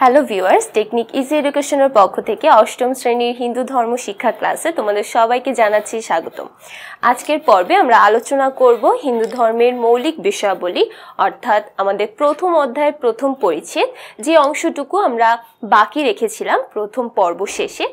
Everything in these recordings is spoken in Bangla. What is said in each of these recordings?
হ্যালো ভিউয়ার্স টেকনিক ইজি এডুকেশনের পক্ষ থেকে অষ্টম শ্রেণির হিন্দু ধর্ম শিক্ষা ক্লাসে তোমাদের সবাইকে জানাচ্ছি স্বাগতম। আজকের পর্বে আমরা আলোচনা করব হিন্দু ধর্মের মৌলিক বিষয়াবলী, অর্থাৎ আমাদের প্রথম অধ্যায়ের প্রথম পরিচ্ছেদ। যে অংশটুকু আমরা বাকি রেখেছিলাম প্রথম পর্ব শেষে,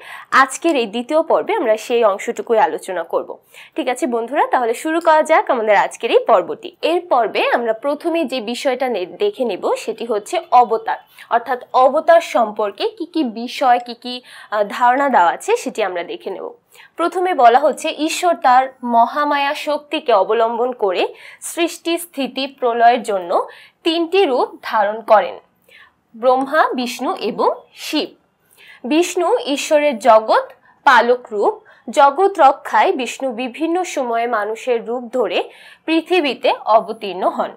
আজকের এই দ্বিতীয় পর্বে আমরা সেই অংশটুকুই আলোচনা করব। ঠিক আছে বন্ধুরা, তাহলে শুরু করা যাক আমাদের আজকের এই পর্বটি। এর পর্বে আমরা প্রথমে যে বিষয়টা দেখে নেব সেটি হচ্ছে অবতার। অর্থাৎ অবতার সম্পর্কে কি কি বিষয়, কি কি ধারণা দেওয়া আছে সেটি আমরা দেখে নেব। প্রথমে বলা হচ্ছে ঈশ্বর তার মহামায়া শক্তিকে অবলম্বন করে সৃষ্টি, স্থিতি, প্রলয়ের জন্য তিনটি রূপ ধারণ করেন। ব্রহ্মা, বিষ্ণু এবং শিব। বিষ্ণু ঈশ্বরের জগৎ, পালক রূপ। জগৎ রক্ষায় বিষ্ণু বিভিন্ন সময়ে মানুষের রূপ ধরে পৃথিবীতে অবতীর্ণ হন।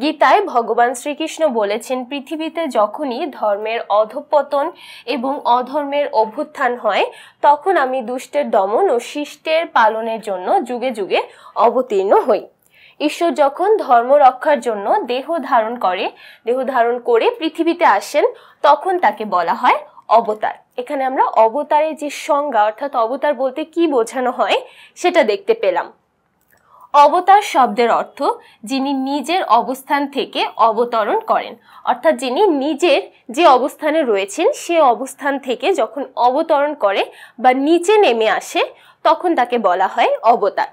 গীতায় ভগবান শ্রীকৃষ্ণ বলেছেন, পৃথিবীতে যখনই ধর্মের অধপতন এবং অধর্মের অভ্যুত্থান হয়, তখন আমি দুষ্টের দমন ও শিষ্টের পালনের জন্য যুগে যুগে অবতীর্ণ হই। ঈশ্বর যখন ধর্ম রক্ষার জন্য দেহ ধারণ করে, দেহ ধারণ করে পৃথিবীতে আসেন, তখন তাকে বলা হয় অবতার। এখানে আমরা অবতারের যে সংজ্ঞা, অর্থাৎ অবতার বলতে কি বোঝানো হয়, সেটা দেখতে পেলাম। অবতার শব্দের অর্থ যিনি নিজের অবস্থান থেকে অবতরণ করেন। অর্থাৎ যিনি নিজের যে অবস্থানে রয়েছেন, সে অবস্থান থেকে যখন অবতরণ করে বা নিচে নেমে আসে, তখন তাকে বলা হয় অবতার।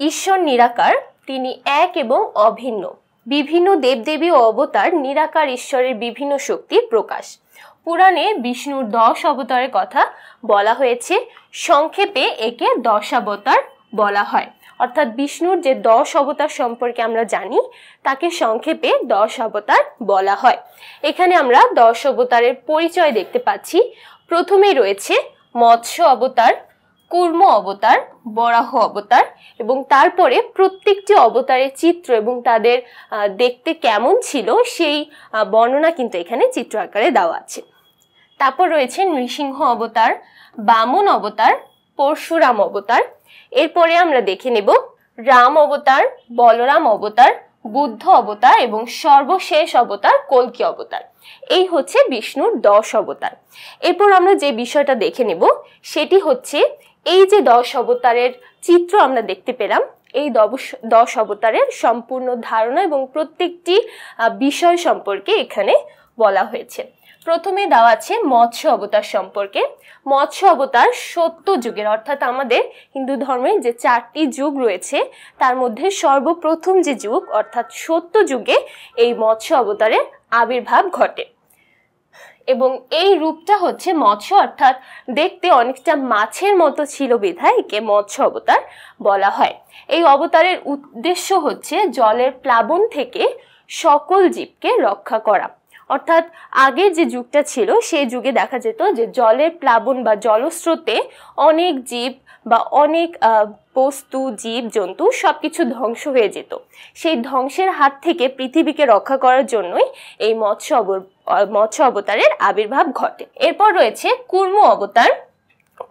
ঈশ্বর নিরাকার, তিনি এক এবং অভিন্ন। বিভিন্ন দেবদেবী ও অবতার নিরাকার ঈশ্বরের বিভিন্ন শক্তির প্রকাশ। পুরাণে বিষ্ণুর দশ অবতারের কথা বলা হয়েছে। সংক্ষেপে একে দশাবতার বলা হয়। অর্থাৎ বিষ্ণুর যে দশ অবতার সম্পর্কে আমরা জানি, তাকে সংক্ষেপে দশ অবতার বলা হয়। এখানে আমরা দশ অবতারের পরিচয় দেখতে পাচ্ছি। প্রথমেই রয়েছে মৎস্য অবতার কুর্ম অবতার, বরাহ অবতার এবং তারপরে প্রত্যেকটি অবতারের চিত্র এবং তাদের দেখতে কেমন ছিল সেই বর্ণনা কিন্তু এখানে চিত্র আকারে দেওয়া আছে। তারপর রয়েছে নৃসিংহ অবতার, বামন অবতার, পরশুরাম অবতার। এরপরে আমরা দেখে নেব রাম অবতার, বলরাম অবতার, বুদ্ধ অবতার এবং সর্বশেষ অবতার কলকি অবতার। এই হচ্ছে বিষ্ণুর দশ অবতার। এরপর আমরা যে বিষয়টা দেখে নেব, সেটি হচ্ছে এই যে দশ অবতারের চিত্র আমরা দেখতে পেলাম, এই দশ অবতারের সম্পূর্ণ ধারণা এবং প্রত্যেকটি বিষয় সম্পর্কে এখানে বলা হয়েছে। প্রথমে দেওয়া আছে মৎস্য অবতার সম্পর্কে। মৎস্য অবতার সত্য যুগের, অর্থাৎ আমাদের হিন্দু ধর্মের যে চারটি যুগ রয়েছে, তার মধ্যে সর্বপ্রথম যে যুগ, অর্থাৎ সত্য যুগে এই মৎস্য অবতারের আবির্ভাব ঘটে। এবং এই রূপটা হচ্ছে মৎস্য, অর্থাৎ দেখতে অনেকটা মাছের মতো ছিল বিধায় একে মৎস্য অবতার বলা হয়। এই অবতারের উদ্দেশ্য হচ্ছে জলের প্লাবন থেকে সকল জীবকে রক্ষা করা। অর্থাৎ আগের যে যুগটা ছিল, সেই যুগে দেখা যেত যে জলের প্লাবন বা জলস্রোতে অনেক জীব বা অনেক বস্তু, জীব, জন্তু সব কিছু ধ্বংস হয়ে যেত। সেই ধ্বংসের হাত থেকে পৃথিবীকে রক্ষা করার জন্যই এই মৎস্য মৎস্য অবতারের আবির্ভাব ঘটে। এরপর রয়েছে কুর্ম অবতার।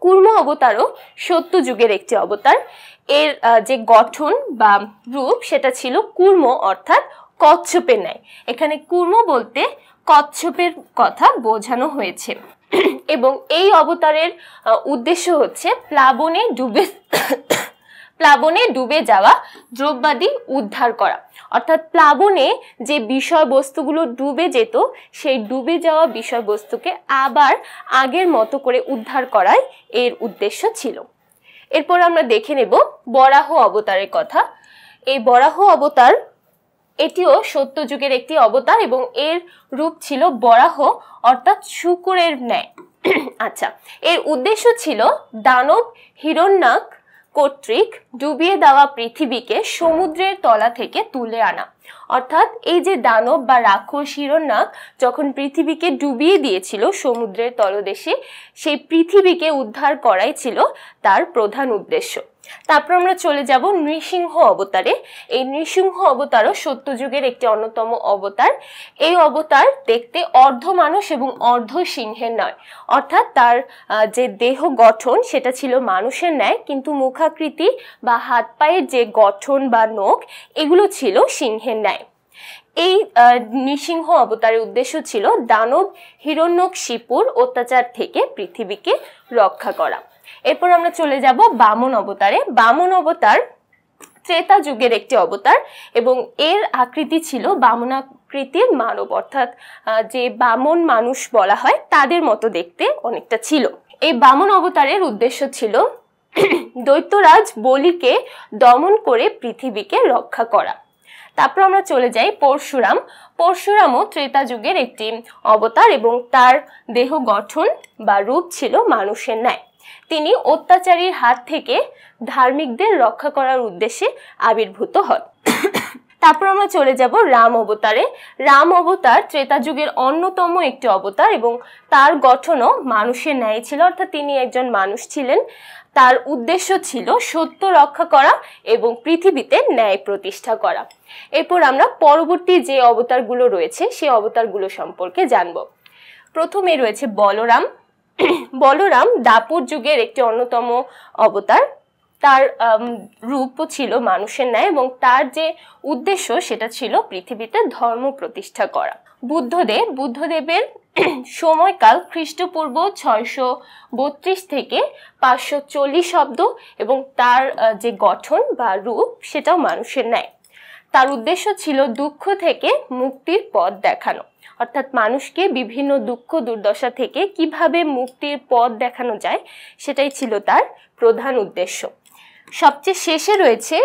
কুর্ম অবতারও সত্য যুগের একটি অবতার। এর যে গঠন বা রূপ সেটা ছিল কুর্ম, অর্থাৎ কচ্ছপের ন্যায়। এখানে কুর্ম বলতে কচ্ছপের কথা বোঝানো হয়েছে। এবং এই অবতারের উদ্দেশ্য হচ্ছে প্লাবনে ডুবে প্লাবনে ডুবে যাওয়া দ্রব্যাদি উদ্ধার করা। অর্থাৎ প্লাবনে যে বিষয়বস্তুগুলো ডুবে যেত, সেই ডুবে যাওয়া বিষয়বস্তুকে আবার আগের মতো করে উদ্ধার করাই এর উদ্দেশ্য ছিল। এরপর আমরা দেখে নেব বরাহ অবতারের কথা। এই বরাহ অবতার এটিও সত্য যুগের একটি অবতার এবং এর রূপ ছিল বরাহ, অর্থাৎ শুকুরের ন্যায়। আচ্ছা এর উদ্দেশ্য ছিল দানব হিরণ্যাক কর্তৃক ডুবিয়ে দেওয়া পৃথিবীকে সমুদ্রের তলা থেকে তুলে আনা। অর্থাৎ এই যে দানব বা রাক্ষস হিরণ্যাক যখন পৃথিবীকে ডুবিয়ে দিয়েছিল সমুদ্রের তলদেশে, সেই পৃথিবীকে উদ্ধার করাই ছিল তার প্রধান উদ্দেশ্য। তারপর আমরা চলে যাব নৃসিংহ অবতারে। এই নৃসিংহ অবতারও সত্যযুগের একটি অন্যতম অবতার। এই অবতার দেখতে অর্ধ মানুষ এবং অর্ধ সিংহের নয়। অর্থাৎ তার যে দেহ গঠন, সেটা ছিল মানুষের ন্যায়, কিন্তু মুখাকৃতি বা হাত পায়ের যে গঠন বা নখ, এগুলো ছিল সিংহের ন্যায়। এই নৃসিংহ অবতারের উদ্দেশ্য ছিল দানব হিরণ্যক শিপুর অত্যাচার থেকে পৃথিবীকে রক্ষা করা। এরপর আমরা চলে যাব বামন অবতারে। বামন অবতার ত্রেতা যুগের একটি অবতার এবং এর আকৃতি ছিল বামনাকৃতির মানব, অর্থাৎ যে বামন মানুষ বলা হয় তাদের মতো দেখতে অনেকটা ছিল। এই বামন অবতারের উদ্দেশ্য ছিল দৈত্যরাজ বলিকে দমন করে পৃথিবীকে রক্ষা করা। তারপর আমরা চলে যাই পরশুরাম। পরশুরামও ত্রেতা যুগের একটি অবতার এবং তার দেহ গঠন বা রূপ ছিল মানুষের ন্যায়। তিনি অত্যাচারীর হাত থেকে ধার্মিকদের রক্ষা করার উদ্দেশ্যে আবির্ভূত হন। তারপর আমরা চলে যাব রাম অবতারে। রাম অবতার ত্রেতা যুগের অন্যতম একটি অবতার এবং তার গঠনও মানুষের ন্যায় ছিল, অর্থাৎ তিনি একজন মানুষ ছিলেন। তার উদ্দেশ্য ছিল সত্য রক্ষা করা এবং পৃথিবীতে ন্যায় প্রতিষ্ঠা করা। এরপর আমরা পরবর্তী যে অবতারগুলো রয়েছে সেই অবতারগুলো সম্পর্কে জানব। প্রথমে রয়েছে বলরাম। বলরাম দাপুর যুগের একটি অন্যতম অবতার। তার রূপও ছিল মানুষের ন্যায় এবং তার যে উদ্দেশ্য সেটা ছিল পৃথিবীতে ধর্ম প্রতিষ্ঠা করা। বুদ্ধদেব, বুদ্ধদেবের সময়কাল খ্রিস্টপূর্ব ছয়শো বত্রিশ থেকে পাঁচশো চল্লিশ শব্দ এবং তার যে গঠন বা রূপ সেটাও মানুষের ন্যায়। তার উদ্দেশ্য ছিল দুঃখ থেকে মুক্তির পথ দেখানো। অর্থাৎ মানুষকে বিভিন্ন দুঃখ, দুর্দশা থেকে কীভাবে মুক্তির পথ দেখানো যায়, সেটাই ছিল তার প্রধান উদ্দেশ্য। সবচেয়ে শেষে রয়েছে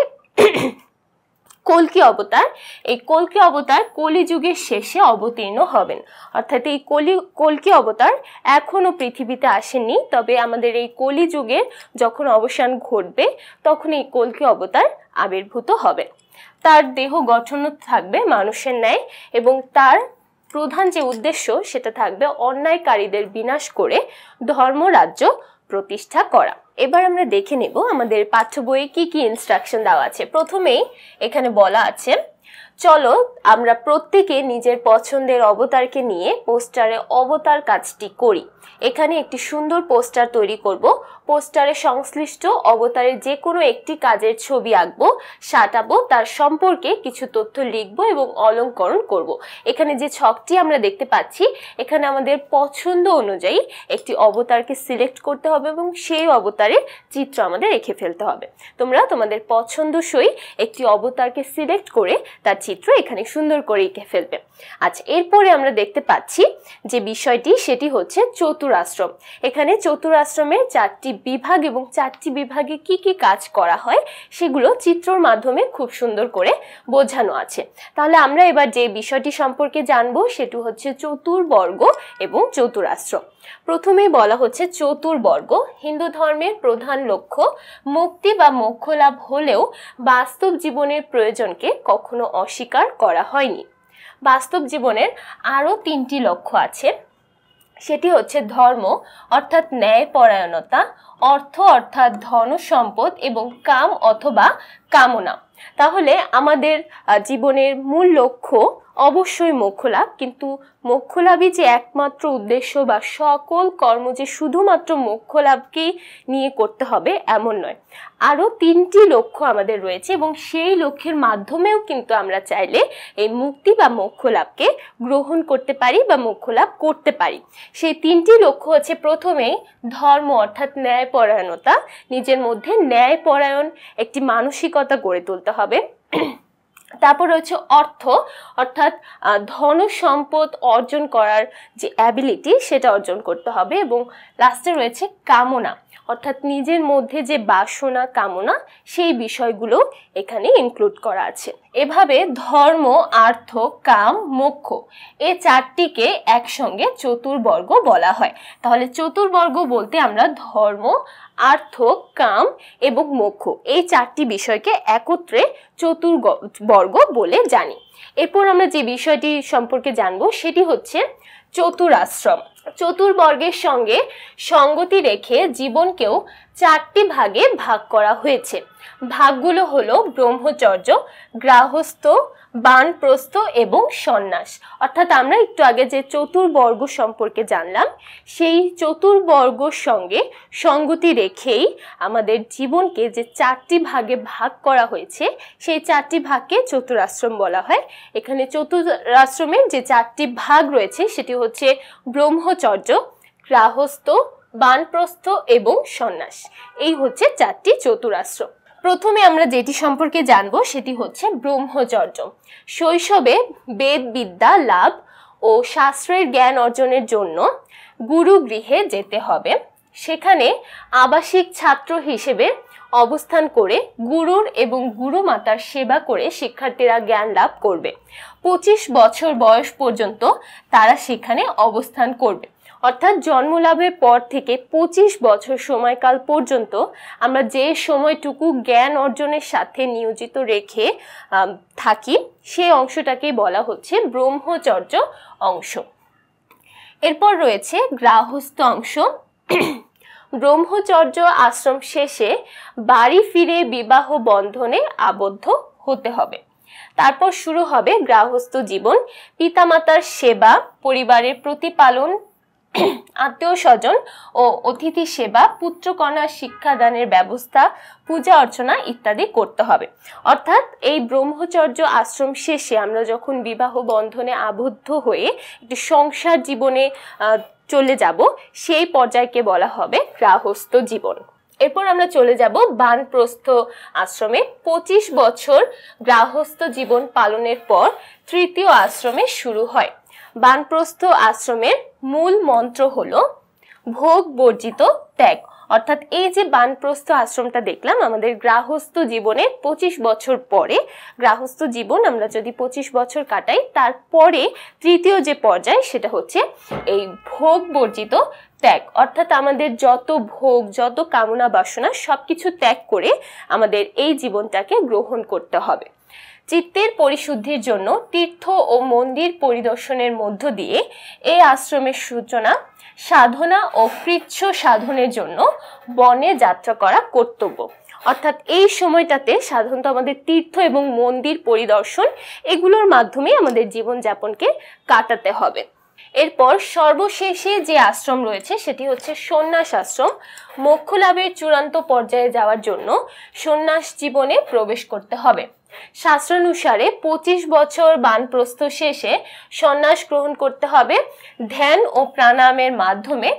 কলকি অবতার। এই কলকি অবতার কলিযুগের শেষে অবতীর্ণ হবেন। অর্থাৎ এই কলি, কলকি অবতার এখনও পৃথিবীতে আসেননি, তবে আমাদের এই কলিযুগের যখন অবসান ঘটবে, তখন এই কলকি অবতার আবির্ভূত হবে। তার দেহ গঠন থাকবে মানুষের ন্যায় এবং তার প্রধান যে উদ্দেশ্য সেটা থাকবে অন্যায়কারীদের বিনাশ করে ধর্মরাজ্য প্রতিষ্ঠা করা। এবার আমরা দেখে নেব আমাদের পাঠ্য বইয়ে কি কি ইনস্ট্রাকশন দেওয়া আছে। প্রথমেই এখানে বলা আছে চলো আমরা প্রত্যেকে নিজের পছন্দের অবতারকে নিয়ে পোস্টারে অবতার কাজটি করি। এখানে একটি সুন্দর পোস্টার তৈরি করব। পোস্টারে সংশ্লিষ্ট অবতারের যে কোনো একটি কাজের ছবি আঁকবো, সাঁটাবো, তার সম্পর্কে কিছু তথ্য লিখব এবং অলঙ্করণ করব। এখানে যে ছকটি আমরা দেখতে পাচ্ছি, এখানে আমাদের পছন্দ অনুযায়ী একটি অবতারকে সিলেক্ট করতে হবে এবং সেই অবতারের চিত্র আমাদের রেখে ফেলতে হবে। তোমরা তোমাদের পছন্দসই একটি অবতারকে সিলেক্ট করে তার চিত্র এখানে সুন্দর করে এঁকে ফেলবে। আচ্ছা এরপরে আমরা দেখতে পাচ্ছি যে বিষয়টি, সেটি হচ্ছে চতুরাশ্রম। এখানে চতুরাশ্রমের চারটি বিভাগ এবং চারটি বিভাগে কি কি কাজ করা হয়, সেগুলো চিত্রর মাধ্যমে খুব সুন্দর করে বোঝানো আছে। তাহলে আমরা এবার যে বিষয়টি সম্পর্কে জানব, সেটি হচ্ছে চতুর্বর্গ এবং চতুরাশ্রম। প্রথমে বলা হচ্ছে চতুর্বর্গ। হিন্দু ধর্মের প্রধান লক্ষ্য, মুক্তি বা মোক্ষ লাভ হলেও বাস্তব জীবনের প্রয়োজনকে কখনো অস্বীকার করা হয়নি। বাস্তব জীবনের আরও তিনটি লক্ষ্য আছে। সেটি হচ্ছে ধর্ম, অর্থাৎ ন্যায়পরায়ণতা, অর্থ অর্থাৎ ধন সম্পদ এবং কাম অথবা কামনা। তাহলে আমাদের জীবনের মূল লক্ষ্য অবশ্যই মোক্ষ লাভ কিন্তু মোক্ষ লাভই যে একমাত্র উদ্দেশ্য বা সকল কর্ম যে শুধুমাত্র মোক্ষ লাভকেই নিয়ে করতে হবে, এমন নয়। আরও তিনটি লক্ষ্য আমাদের রয়েছে এবং সেই লক্ষ্যের মাধ্যমেও কিন্তু আমরা চাইলে এই মুক্তি বা মোক্ষ লাভকে গ্রহণ করতে পারি বা মোক্ষ লাভ করতে পারি। সেই তিনটি লক্ষ্য হচ্ছে প্রথমেই ধর্ম অর্থাৎ ন্যায়পরায়ণতা, নিজের মধ্যে ন্যায়পরায়ণ একটি মানসিকতা গড়ে তুলতে হবে। তারপর রয়েছে অর্থ, অর্থাৎ ধন সম্পদ অর্জন করার যে অ্যাবিলিটি সেটা অর্জন করতে হবে এবং লাস্টে রয়েছে কামনা। অর্থাৎ নিজের মধ্যে যে বাসনা, কামনা, সেই বিষয়গুলো এখানে ইনক্লুড করা আছে। এভাবে ধর্ম, আর্থ, কাম, মোক্ষ এই চারটিকে একসঙ্গে চতুর্বর্গ বলা হয়। তাহলে চতুর্বর্গ বলতে আমরা ধর্ম, আর্থ, কাম এবং মোক্ষ এই চারটি বিষয়কে একত্রে চতুর্বর্গ বলে জানি। এরপর আমরা যে বিষয়টি সম্পর্কে জানব, সেটি হচ্ছে চতুরাশ্রম। চতুর্বর্গের সঙ্গে সঙ্গতি রেখে জীবনকেও চারটি ভাগে ভাগ করা হয়েছে। ভাগগুলো হলো ব্রহ্মচর্য, গ্রাহস্থ বানপ্রস্থ এবং সন্ন্যাস। অর্থাৎ আমরা একটু আগে যে চতুর্বর্গ সম্পর্কে জানলাম, সেই চতুর্বর্গর সঙ্গে সঙ্গতি রেখেই আমাদের জীবনকে যে চারটি ভাগে ভাগ করা হয়েছে, সেই চারটি ভাগকে চতুরাশ্রম বলা হয়। এখানে চতুরাশ্রমের যে চারটি ভাগ রয়েছে, সেটি হচ্ছে ব্রহ্মচর্য, গ্রাহস্থ, বানপ্রস্থ এবং সন্ন্যাস। এই হচ্ছে চারটি চতুরাশ্রম। প্রথমে আমরা যেটি সম্পর্কে জানব সেটি হচ্ছে ব্রহ্মচর্য। শৈশবে বেদ বিদ্যা লাভ ও শাস্ত্রের জ্ঞান অর্জনের জন্য গুরু গৃহে যেতে হবে। সেখানে আবাসিক ছাত্র হিসেবে অবস্থান করে গুরুর এবং গুরু মাতার সেবা করে শিক্ষার্থীরা জ্ঞান লাভ করবে। পঁচিশ বছর বয়স পর্যন্ত তারা সেখানে অবস্থান করবে। অর্থাৎ জন্মলাভের পর থেকে পঁচিশ বছর সময়কাল পর্যন্ত আমরা যে সময়টুকু জ্ঞান অর্জনের সাথে নিয়োজিত রেখে থাকি সেই অংশটাকেই বলা হচ্ছে ব্রহ্মচর্য অংশ। এরপর রয়েছে গ্রাহস্থ অংশ। ব্রহ্মচর্য আশ্রম শেষে বাড়ি ফিরে বিবাহ বন্ধনে আবদ্ধ হতে হবে। তারপর শুরু হবে গ্রাহস্থ জীবন, পিতামাতার সেবা, পরিবারের প্রতিপালন আত্মীয় স্বজন ও অতিথি সেবা, পুত্রকন্যা শিক্ষাদানের ব্যবস্থা, পূজা অর্চনা ইত্যাদি করতে হবে। অর্থাৎ এই ব্রহ্মচর্য আশ্রম শেষে আমরা যখন বিবাহ বন্ধনে আবদ্ধ হয়ে একটি সংসার জীবনে চলে যাব, সেই পর্যায়কে বলা হবে গ্রাহস্থ জীবন। এরপর আমরা চলে যাব বানপ্রস্থ আশ্রমে। পঁচিশ বছর গ্রাহস্থ জীবন পালনের পর তৃতীয় আশ্রমে শুরু হয়। বানপ্রস্থ আশ্রমের মূল মন্ত্র হলো ভোগ বর্জিত ত্যাগ। অর্থাৎ এই যে বানপ্রস্থ আশ্রমটা দেখলাম, আমাদের গ্রাহস্থ জীবনে পঁচিশ বছর পরে, গ্রাহস্থ জীবন আমরা যদি পঁচিশ বছর কাটাই, তারপরে তৃতীয় যে পর্যায় সেটা হচ্ছে এই ভোগ বর্জিত ত্যাগ। অর্থাৎ আমাদের যত ভোগ, যত কামনা বাসনা সব কিছু ত্যাগ করে আমাদের এই জীবনটাকে গ্রহণ করতে হবে। চিত্তের পরিশুদ্ধির জন্য তীর্থ ও মন্দির পরিদর্শনের মধ্য দিয়ে এই আশ্রমের সূচনা, সাধনা ও কৃচ্ছ সাধনের জন্য বনে যাত্রা করা কর্তব্য। অর্থাৎ এই সময়টাতে সাধারণত আমাদের তীর্থ এবং মন্দির পরিদর্শন এগুলোর মাধ্যমে আমাদের জীবনযাপনকে কাটাতে হবে। এরপর সর্বশেষে যে আশ্রম রয়েছে সেটি হচ্ছে সন্ন্যাস আশ্রম। মোক্ষ লাভের চূড়ান্ত পর্যায়ে যাওয়ার জন্য সন্ন্যাস জীবনে প্রবেশ করতে হবে। শাস্ত্রানুসারে পঁচিশ বছর বানপ্রস্থ শেষে সন্ন্যাস গ্রহণ করতে হবে। ধ্যান ও প্রাণায়ামের মাধ্যমে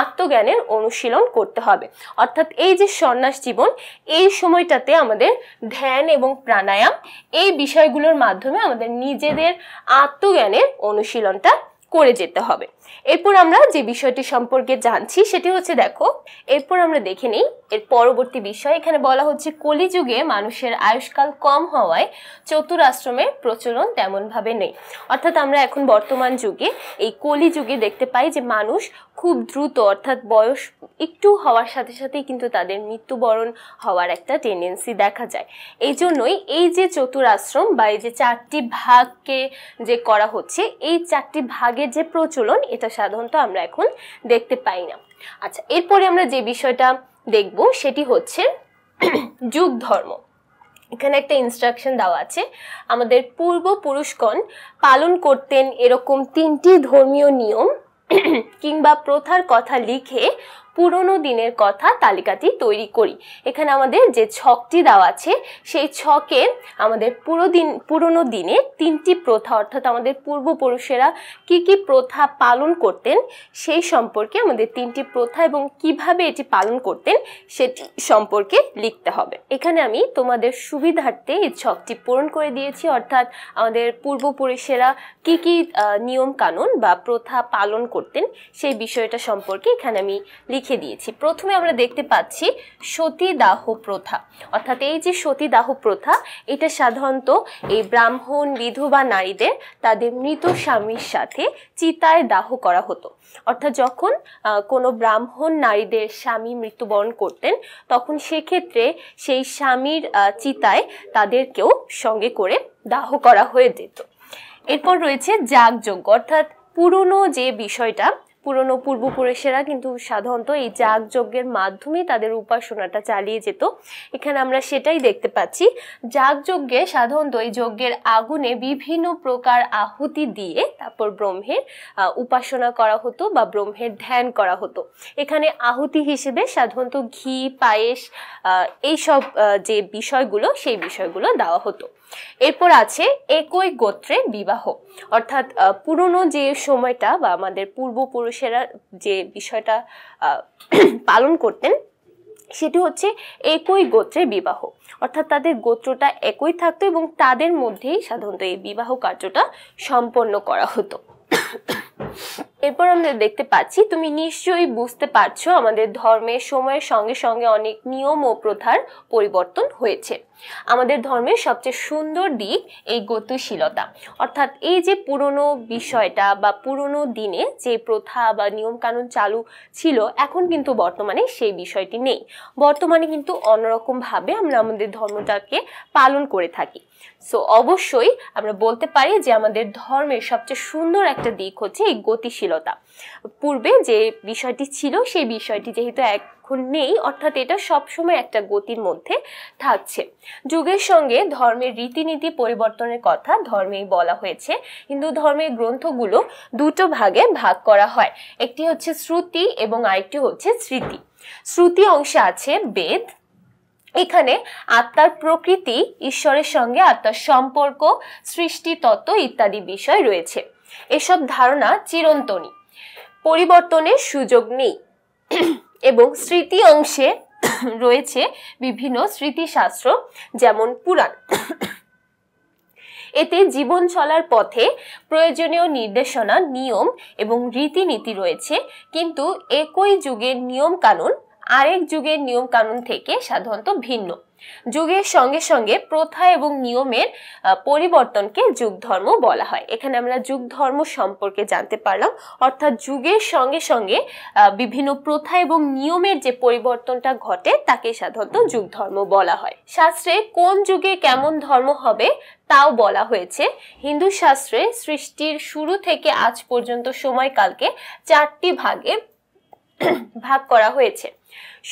আত্মজ্ঞানের অনুশীলন করতে হবে। অর্থাৎ এই যে সন্ন্যাস জীবন, এই সময়টাতে আমাদের ধ্যান এবং প্রাণায়াম এই বিষয়গুলোর মাধ্যমে আমাদের নিজেদের আত্মজ্ঞানের অনুশীলনটা করে যেতে হবে। এরপর আমরা যে বিষয়টি সম্পর্কে জানছি সেটি হচ্ছে দেখো, এরপর আমরা দেখে নিই, এর পরবর্তী বিষয়, এখানে বলা হচ্ছে কলিযুগে মানুষের আয়ুষ্কাল কম হওয়ায় চতুরাশ্রমের প্রচলন তেমনভাবে নেই। অর্থাৎ আমরা এখন বর্তমান যুগে এই কলিযুগে দেখতে পাই যে মানুষ খুব দ্রুত, অর্থাৎ বয়স একটু হওয়ার সাথে সাথেই কিন্তু তাদের মৃত্যুবরণ হওয়ার একটা টেন্ডেন্সি দেখা যায়। এই জন্যই এই যে চতুরাশ্রম বা এই যে চারটি ভাগকে যে করা হচ্ছে, এই চারটি ভাগের যে প্রচলন এটা সাধারণত আমরা এখন দেখতে পাই না। আচ্ছা এরপরে আমরা যে বিষয়টা দেখব সেটি হচ্ছে যুগ ধর্ম। এখানে একটা ইনস্ট্রাকশন দেওয়া আছে, আমাদের পূর্বপুরুষগণ পালন করতেন এরকম তিনটি ধর্মীয় নিয়ম কিংবা প্রথার কথা লিখে পুরনো দিনের কথা তালিকাটি তৈরি করি। এখানে আমাদের যে ছকটি দেওয়া আছে, সেই ছকে আমাদের পুরো দিন, পুরনো দিনে তিনটি প্রথা, অর্থাৎ আমাদের পূর্বপুরুষেরা কি কি প্রথা পালন করতেন, সেই সম্পর্কে আমাদের তিনটি প্রথা এবং কীভাবে এটি পালন করতেন, সেটি সম্পর্কে লিখতে হবে। এখানে আমি তোমাদের সুবিধার্থে এই ছকটি পূরণ করে দিয়েছি, অর্থাৎ আমাদের পূর্বপুরুষেরা কি কি নিয়ম কানুন বা প্রথা পালন করতেন, সেই বিষয়টা সম্পর্কে এখানে আমি লিখে লিখে দিয়েছি। প্রথমে আমরা দেখতে পাচ্ছি সতীদাহ প্রথা। অর্থাৎ এই যে সতীদাহ প্রথা, এটা সাধারণত এই ব্রাহ্মণ, বিধবা নারীদের তাদের মৃত স্বামীর সাথে চিতায় দাহ করা হতো। অর্থাৎ যখন কোনো ব্রাহ্মণ নারীদের স্বামী মৃত্যুবরণ করতেন, তখন সেক্ষেত্রে সেই স্বামীর চিতায় তাদেরকেও সঙ্গে করে দাহ করা হয়ে যেত। এরপর রয়েছে যাগযজ্ঞ। অর্থাৎ পুরনো যে বিষয়টা পুরনো পূর্বপুরুষেরা কিন্তু সাধারণত এই যাগ যজ্ঞের মাধ্যমে তাদের উপাসনাটা চালিয়ে যেত। এখানে আমরা সেটাই দেখতে পাচ্ছি। যাগ যজ্ঞে সাধারণত এই যজ্ঞের আগুনে বিভিন্ন প্রকার আহুতি দিয়ে তারপর ব্রহ্মের উপাসনা করা হতো বা ব্রহ্মের ধ্যান করা হতো। এখানে আহুতি হিসেবে সাধারণত ঘি, পায়েস এইসব যে বিষয়গুলো, সেই বিষয়গুলো দেওয়া হতো। এরপর আছে একই গোত্রে বিবাহ। অর্থাৎ পুরনো যে সময়টা বা আমাদের পূর্বপুরুষেরা যে বিষয়টা পালন করতেন, সেটি হচ্ছে একই গোত্রে বিবাহ। অর্থাৎ তাদের গোত্রটা একই থাকতো এবং তাদের মধ্যেই সাধারণত এই বিবাহ কার্যটা সম্পন্ন করা হতো। এরপর আমরা দেখতে পাচ্ছি, তুমি নিশ্চয়ই বুঝতে পারছ আমাদের ধর্মের সময়ের সঙ্গে সঙ্গে অনেক নিয়ম ও প্রথার পরিবর্তন হয়েছে। আমাদের ধর্মের সবচেয়ে সুন্দর দিক এই গতিশীলতা। অর্থাৎ এই যে পুরনো বিষয়টা বা পুরনো দিনে যে প্রথা বা নিয়ম কানুন চালু ছিল, এখন কিন্তু বর্তমানে সেই বিষয়টি নেই। বর্তমানে কিন্তু অন্যরকমভাবে আমরা আমাদের ধর্মটাকে পালন করে থাকি। সো অবশ্যই আমরা বলতে পারি যে আমাদের ধর্মের সবচেয়ে সুন্দর একটা দিক হচ্ছে এই গতিশীলতা। পূর্বে যে বিষয়টি ছিল, সেই বিষয়টি যেহেতু এখন নেই, অর্থাৎ এটা সবসময় একটা গতির মধ্যে থাকছে। যুগের সঙ্গে ধর্মের রীতিনীতি পরিবর্তনের কথা ধর্মেই বলা হয়েছে। হিন্দু ধর্মের গ্রন্থগুলো দুটো ভাগে ভাগ করা হয়। একটি হচ্ছে শ্রুতি এবং আরেকটি হচ্ছে স্মৃতি। শ্রুতি অংশে আছে বেদ এখানে আত্মার প্রকৃতি, ঈশ্বরের সঙ্গে আত্মার সম্পর্ক, সৃষ্টি তত্ত্ব ইত্যাদি বিষয় রয়েছে। এসব ধারণা চিরন্তনী। পরিবর্তনের সুযোগ নেই। এবং স্মৃতি অংশে রয়েছে বিভিন্ন স্মৃতিশাস্ত্র, যেমন পুরাণ। এতে জীবন চলার পথে প্রয়োজনীয় নির্দেশনা, নিয়ম এবং রীতিনীতি রয়েছে। কিন্তু একই যুগের নিয়ম কানুন আরেক যুগের নিয়ম কানুন থেকে সাধারণত ভিন্ন। যুগের সঙ্গে সঙ্গে প্রথা এবং নিয়মের পরিবর্তনকে যুগ ধর্ম বলা হয়। এখানে আমরা যুগ ধর্ম সম্পর্কে জানতে পারলাম। অর্থাৎ যুগের সঙ্গে সঙ্গে বিভিন্ন প্রথা এবং নিয়মের যে পরিবর্তনটা ঘটে, তাকে সাধারণত যুগ ধর্ম বলা হয়। শাস্ত্রে কোন যুগে কেমন ধর্ম হবে, তাও বলা হয়েছে। হিন্দু শাস্ত্রে সৃষ্টির শুরু থেকে আজ পর্যন্ত সময়কালকে চারটি ভাগে, ভাগ করা হয়েছে।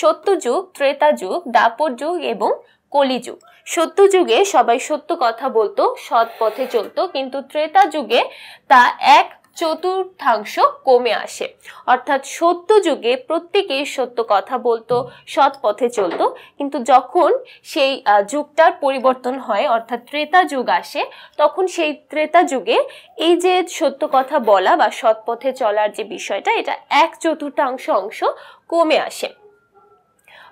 সত্য যুগ ত্রেতা যুগ দাপর যুগ এবং কলিযুগ। সত্য যুগে সবাই সত্য কথা বলতো, সৎ পথে চলতো, কিন্তু ত্রেতা যুগে তা এক চতুর্থাংশ কমে আসে। অর্থাৎ সত্য যুগে প্রত্যেকেই সত্য কথা বলতো, সৎ পথে চলতো, কিন্তু যখন সেই যুগটার পরিবর্তন হয়, অর্থাৎ ত্রেতা যুগ আসে, তখন সেই ত্রেতা যুগে এই যে সত্য কথা বলা বা সৎ পথে চলার যে বিষয়টা, এটা এক চতুর্থাংশ অংশ কমে আসে।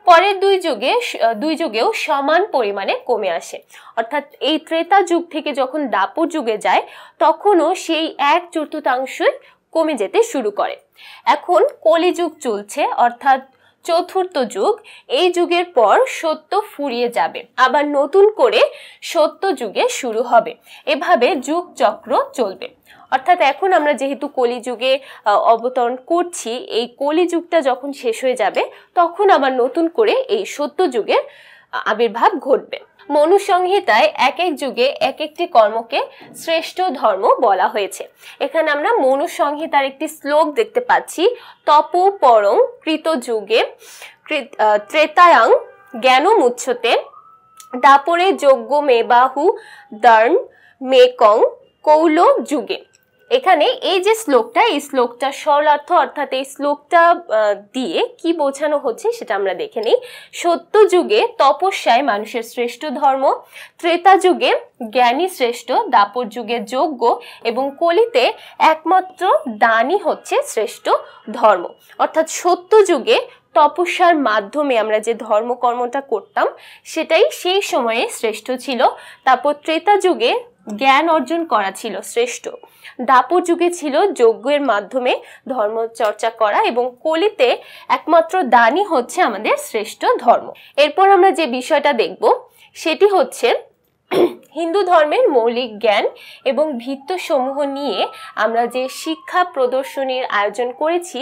পরের দুই যুগে দুই যুগেও সমান পরিমাণে কমে আসে। অর্থাৎ এই ত্রেতা যুগ থেকে যখন দাপর যুগে যায়, তখনও সেই এক চতুর্থাংশই কমে যেতে শুরু করে। এখন কলিযুগ চলছে, অর্থাৎ চতুর্থ যুগ। এই যুগের পর সত্য ফুরিয়ে যাবে। আবার নতুন করে সত্য যুগে শুরু হবে। এভাবে যুগ চক্র চলবে। অর্থাৎ এখন আমরা যেহেতু কলিযুগে অবতরণ করছি, এই কলিযুগটা যখন শেষ হয়ে যাবে, তখন আবার নতুন করে এই সত্য যুগের আবির্ভাব ঘটবে। মনুসংহিতায় এক এক যুগে এক একটি কর্মকে শ্রেষ্ঠ ধর্ম বলা হয়েছে। এখানে আমরা মনুসংহিতার একটি শ্লোক দেখতে পাচ্ছি, তপ পরং কৃত যুগে ত্রেতায়াং জ্ঞানমুচ্ছতে দাপরে যজ্ঞ মেবাহু দর্ণ মেকং কৌল যুগে। এখানে এই যে শ্লোকটা, এই শ্লোকটা সরলার্থ অর্থাৎ এই শ্লোকটা দিয়ে কি বোঝানো হচ্ছে সেটা আমরা দেখে নিই। সত্য যুগে তপস্যায় মানুষের শ্রেষ্ঠ ধর্ম, ত্রেতা যুগে জ্ঞানী শ্রেষ্ঠ, দাপর যুগে যোগ্য এবং কলিতে একমাত্র দানই হচ্ছে শ্রেষ্ঠ ধর্ম। অর্থাৎ সত্য যুগে তপস্যার মাধ্যমে আমরা যে ধর্মকর্মটা করতাম, সেটাই সেই সময়ে শ্রেষ্ঠ ছিল। তারপর ত্রেতা যুগে জ্ঞান অর্জন করা ছিল শ্রেষ্ঠ। দাপর যুগে ছিল যজ্ঞের মাধ্যমে ধর্ম চর্চা করা এবং কলিতে একমাত্র দানই হচ্ছে আমাদের শ্রেষ্ঠ ধর্ম। এরপর আমরা যে বিষয়টা দেখব, সেটি হচ্ছে হিন্দু ধর্মের মৌলিক জ্ঞান এবং ভিত্তসমূহ নিয়ে আমরা যে শিক্ষা প্রদর্শনীর আয়োজন করেছি,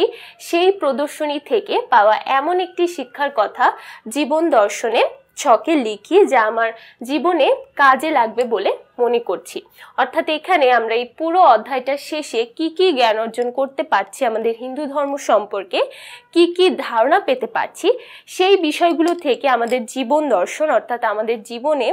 সেই প্রদর্শনী থেকে পাওয়া এমন একটি শিক্ষার কথা জীবন দর্শনে ছকে লিখি যা আমার জীবনে কাজে লাগবে বলে মনে করছি। অর্থাৎ এখানে আমরা এই পুরো অধ্যায়টার শেষে কি কি জ্ঞান অর্জন করতে পারছি, আমাদের হিন্দু ধর্ম সম্পর্কে কি কি ধারণা পেতে পারছি, সেই বিষয়গুলো থেকে আমাদের জীবন দর্শন, অর্থাৎ আমাদের জীবনে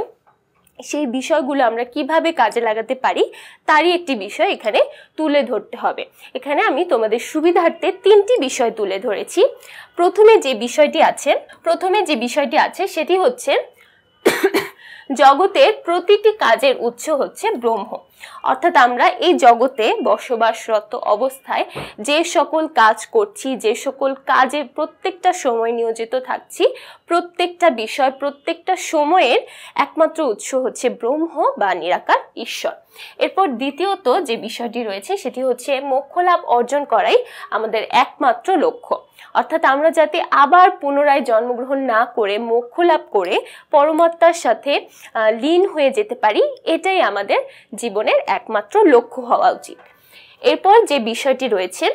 সেই বিষয়গুলো আমরা কীভাবে কাজে লাগাতে পারি, তারই একটি বিষয় এখানে তুলে ধরতে হবে। এখানে আমি তোমাদের সুবিধার্থে তিনটি বিষয় তুলে ধরেছি। প্রথমে যে বিষয়টি আছে, প্রথমে যে বিষয়টি আছে সেটি হচ্ছে, জগতের প্রতিটি কাজের উৎস হচ্ছে ব্রহ্ম। অর্থাৎ আমরা এই জগতে বসবাসরত অবস্থায় যে সকল কাজ করছি, যে সকল কাজে প্রত্যেকটা সময় নিয়োজিত থাকছি প্রত্যেকটা বিষয়, প্রত্যেকটা সময়ের একমাত্র উৎস হচ্ছে ব্রহ্ম বা নিরাকার ঈশ্বর। এরপর দ্বিতীয়ত যে বিষয়টি রয়েছে, সেটি হচ্ছে মোক্ষ লাভ অর্জন করাই আমাদের একমাত্র লক্ষ্য। অর্থাৎ আমরা যাতে আবার পুনরায় জন্মগ্রহণ না করে মোক্ষ লাভ করে পরমাত্মার সাথে লীন হয়ে যেতে পারি, এটাই আমাদের জীবনের একমাত্র লক্ষ্য হওয়া উচিত। এরপর যে বিষয়টি রয়েছে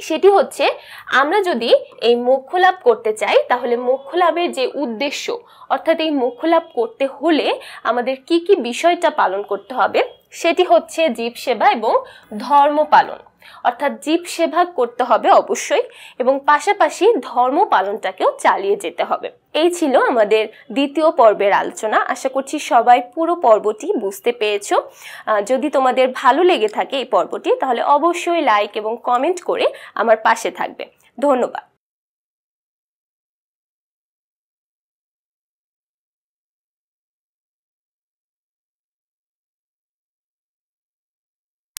সেটি হচ্ছে, আমরা যদি এই মোক্ষ লাভ করতে চাই, তাহলে মোক্ষ লাভের যে উদ্দেশ্য, অর্থাৎ এই মোক্ষ লাভ করতে হলে আমাদের কি কি বিষয়টা পালন করতে হবে, সেটি হচ্ছে জীব সেবা এবং ধর্ম পালন। অর্থাৎ জীব সেবা করতে হবে অবশ্যই এবং পাশাপাশি ধর্ম পালনটাকেও চালিয়ে যেতে হবে। এই ছিল আমাদের দ্বিতীয় পর্বের আলোচনা। আশা করছি সবাই পুরো পর্বটি বুঝতে পেরেছ। যদি তোমাদের ভালো লেগে থাকে এই পর্বটি, তাহলে অবশ্যই লাইক এবং কমেন্ট করে আমার পাশে থাকবে। ধন্যবাদ।